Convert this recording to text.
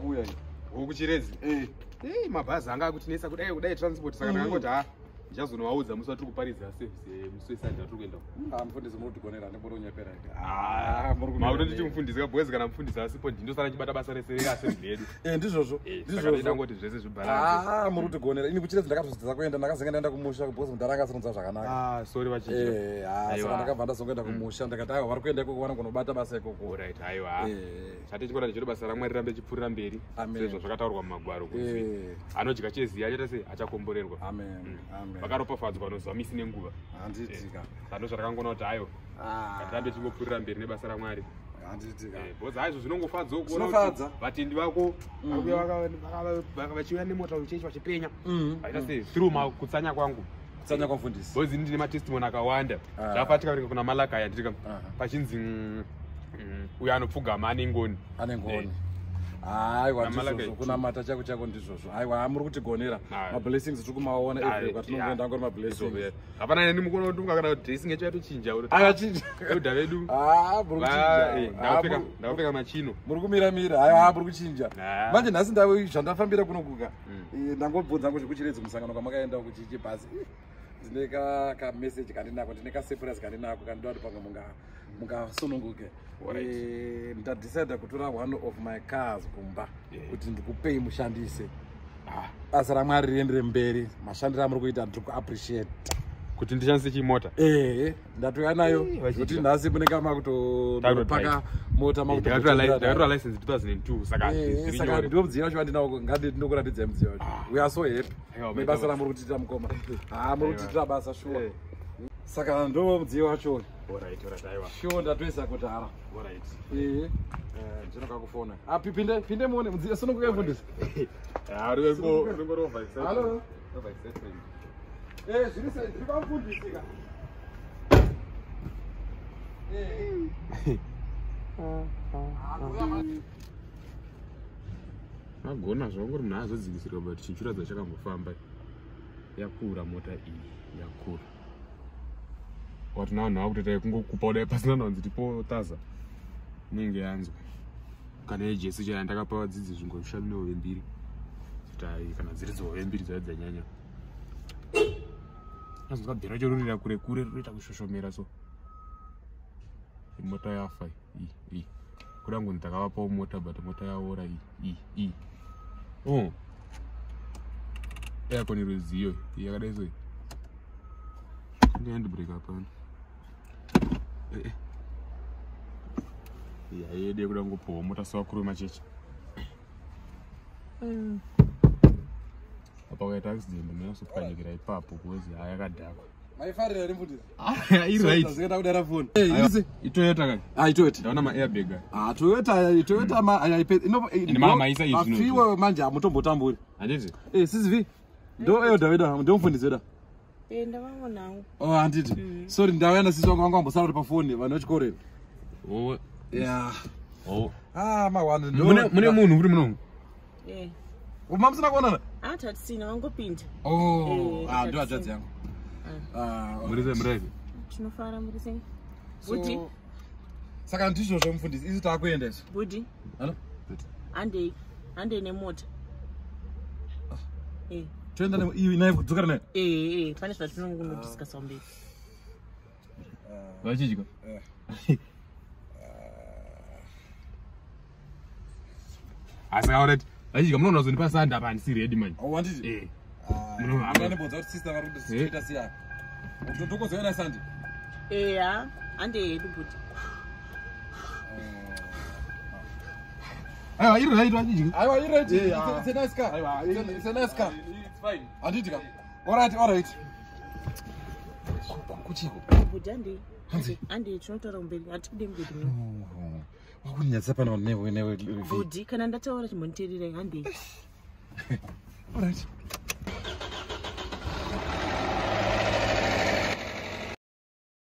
kuuya wokuchirezi eh. Ei mabhazi anga akutinesa kudai kudai transport saka Mm. ndakangoti ha ndichazonovaudza musi watiri kuparidza service yemusi wesandi watiri kuenda ah mufundisi muri kutigonera ndibori unyepera Ah, muri mauto ndichimufundisi kabhozi kana mufundisi asipo ndindosara ndichibata basa rese reasembli yedu eh ndizvozvo saka ndizvozvo. ndidangoti zvese zvibhalansi ah muri kutigonera ini kuchirezi ndakatozidza kuenda ndakazenge ndaenda kumusha kubhosi mudhara angasaronza zvakanaka. Ah sorry vachinja eh ah ndakabva ndazongoenda kumusha ndakati aiwa vari kuenda ikoko vana kunobata basa ikoko. Orit aiwa eh. Chati chingona ndichito basa ramwari rambe chipfuurira mberi. Amen. sezvo zvakataurwa mumagwaro eh. anodya cheziya achaita sei? Achakomborerwa. Amen amen vakaropafadzwa vanozwa misi nenguva. Handitika. Sando zvatakangona kuti hayo ngatirambe chingopfuurira mberi nebasa ramwari. Handitika. Bhozi haizvo zvinongofadzawo Zvinofadza. vatendi vako vaka- vachiuya nemota uchechi vachipenya vaita sei through makutsanya kwangu. Tsanya kwamufundisi bhozi ndine matestimoni akawanda. Ah. zvafatika kuringa kuna malakaya nditika Aha. pachinzi uyo anopfugama ane ngoni. Ane Eh. ngoni aiwa Namalaga ndizvozvo kunamata chako chako ndizvozvo. Aiwa muri kutigonera mablessings tiri kumaona every kwatinongoenda ngori mablessings hapana neni mukona kuti ungakana dressing yacho yatochinja akachinja eudha vedu ndakapfeka muri- machino. muri kumiramira. Aiwa muri kuchinja. Manje nhasi ndau zvandafambira kunokuka Eh, ndangobvunza ngo zvekuchiredzi musangano kwamakaenda kuchichi bhasi Eh, ndine ka- kameseji kandinako ndine kasepurasi kandinako kandidoa kuti pamwe munga- mungasununguke. Eh, ndadecida kutora one of my cars kumba kuti ndikupei mushandise. Ah, basa ramwari riendere mberi mashandiro amuri kuita ndiri kuappreciate kuti ndishandise chimota. Ehe ndatouya nayo. Eh, kuti nhasi munenge makutopaka mota ndakatora makutotora license 2002 saka ndiwo mudziyo wacho vandinawo ngati ndinokuratidzai mudziyo wacho Ah. we are so happy. Nebasa ramuri kutiitira mukoma. Ha muri Aiwa. kutiitira basa Eh. shuwa saka ndo mudziyo wacho shuwa ndatoisa kudhara Alright. ehe. Ndinoka kufona. Ah, pi- pinde pinde muone. Mudziyo sinokukaifundisa zviri sei zviri kwamufundisika agona zvangori munhu azodzikisirwa but chinchuradza chakambofamba yakura mota iyi yakura. Wati navanhu ava kutoita kungokupa kudai pasina nwanzi tipo taza. Inenge yanzwa. Kana yejesi chaya ndakapa vadzidzi zvingo shanu nehove mbiri. Kuti ai kana dziri dzehove mbiri dzai dzanyanya azonga bhera cho rorira kure kure roita kushoshomera so. Mota yafa iyi iyi kuda ngunzi ndakavapawo mota but mota yaora iyi iyi iyi oh. Aircon rweziyo iyi yakadai so ine handbrake apana Eh, eh. Kuda ngopowa mota sewakuru wemachechi apa kaita accident manyasopwanyikira ipapo kuzi hayakadhakwa maifarira here mfundisi iri right. zikaenda kudara foni itoyota kani? Aitoyota ndaona maairбag Ah, toyota toyota eh, zvino- mafiwe manje hamutombotamburi handiti Eh, sizvi ndo eyo davida ndo mufundisi weda Eh, ndavavonawo oh handiti sorry ndauya nasisi wangu vangu vambosara uri pafoni vanhu vechikorera Oh, ya. Oh. ah mawani mune munhu uri munomu e mamusina kuonana ati hatisina wangopinda oh Eh, ah ndo hadzadzi yangu. Ah, muri sei muri tinofara muri sei budi. saka ndizvozvo mufundisi isi taakuenda isu budi. Halo? handei handei nemota. E toenda iwe naye kudzokera naye? E e pane zvatinongonodhiskasa mberi vachidya asi kaurati vachidya munoona kuzondipa sanda apa handisi redi oh Eh. Kuti kuti siya. Tokozoenda sandi eya handei hedu budi aiwa iri right vachidya aiwa Eh, ah. it's a nice car. Aiwa, It's a- it's a nice car. It's fine. handiti ka. Alright alright kuchiko budi handei handei tinotaura kumberi hatikude mberi wakuninyadzisa pano newe newe budi kana ndataura chimboniteererai handei alright